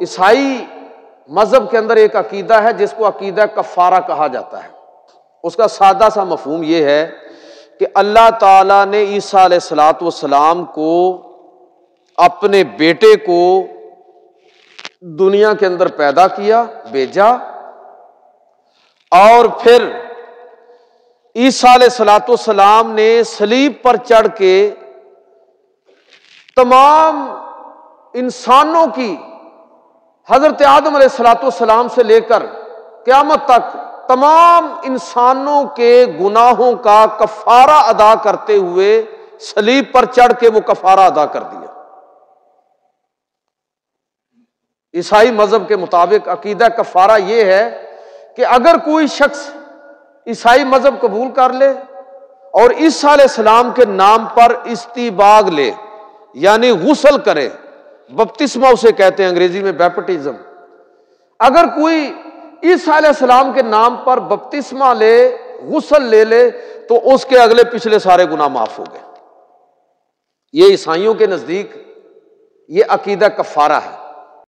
ईसाई मज़हब के अंदर एक अकीदा है, जिसको अकीदा कफ़ारा कहा जाता है। उसका सादा सा मफहूम यह है कि अल्लाह ताला ने ईसा सलाम को, अपने बेटे को दुनिया के अंदर पैदा किया, भेजा, और फिर ईसा सलाम ने सलीब पर चढ़ के तमाम इंसानों की हज़रत आदम सलाम से लेकर क्यामत तक तमाम इंसानों के गुनाहों का कफारा अदा करते हुए सलीब पर चढ़ के वो कफारा अदा कर दिया। ईसाई मज़हब के मुताबिक अकीदा कफारा यह है कि अगर कोई शख्स ईसाई मज़हब कबूल कर ले और इस सलाम के नाम पर इस्तीबाग ले, यानी गुसल करे बपतिस्मा उसे कहते हैं अंग्रेज़ी में बैपटिज्म अगर कोई ईसा सलाम के नाम पर बपतिस्मा ले गुसल ले ले तो उसके अगले पिछले सारे गुना माफ़ हो गए। ये ईसाइयों के नज़दीक ये अकीदा कफारा है।